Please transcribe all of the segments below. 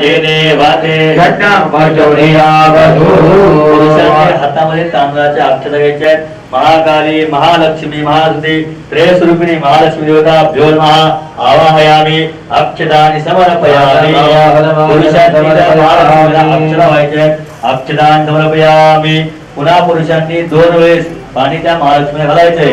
जेने हातामध्ये तांदळाच्या अक्षता घ्यायच्या आहेत. महाकाली महालक्ष्मी महासुती त्रयस्वरूपिणी महालक्ष्मी देवता भ्यो महा आवाहयामी अक्षदानी समर्पयामी। महालक्ष्मीला अक्षता अक्षदान समर्पयामी। पुन्हा पुरुषांनी दोन वेळेस पाणी त्या महालक्ष्मीला घालायचंय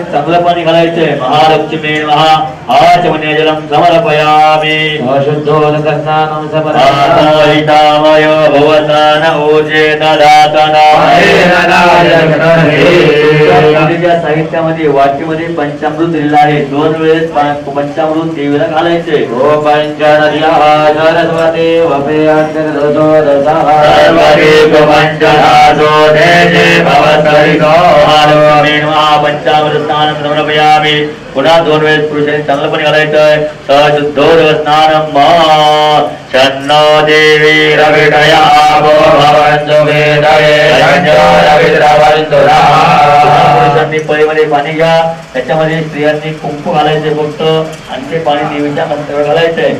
दोन वेळेस चांगलं पाणी घालायचंय महालक्ष्मी महा आचमने जलम समर्पयामी आतायितामय भवतान ओजे दाताना। पूजेच्या साहित्यामध्ये वाटीमध्ये पंचामृत दिलेलं आहे. दोन वेळेस पा- पंचामृत देवीला घालायचे. पंचामृत समर्पयामी पुन्हा दोन वेळेस पुरुषांनी चांगलं पाणी घालायचंय सशुद्धोदक स्नानम शन्नो देवी रविडया पुरुषांनी पळीमध्ये पाणी घ्या. त्याच्यामध्ये स्त्रियांनी कुंकू घालायचे फक्त. आणि ते पाणी देवीच्या मंत्रावर घालायचंय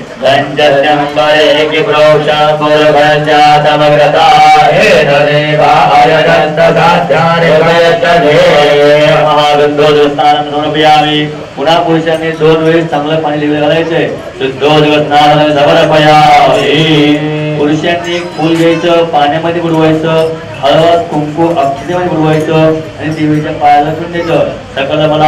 पुन्हा पुरुषांनी दोन वेळेस चांगलं पाणी लिहिलं घालायचंय शुद्धोदस्नान समर्पयामी. पुरुषांनी फुल घ्यायचं पाण्यामध्ये बुडवायचं हळद कुंकू अक्षतेमध्ये बुडवायचं आणि देवीच्या पायाला पण द्यायचं. सकाळला मला